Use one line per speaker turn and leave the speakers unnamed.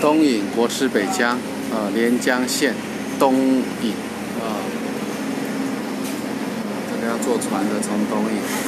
东引国师北江呃连江县东引啊这个要坐船的从东引。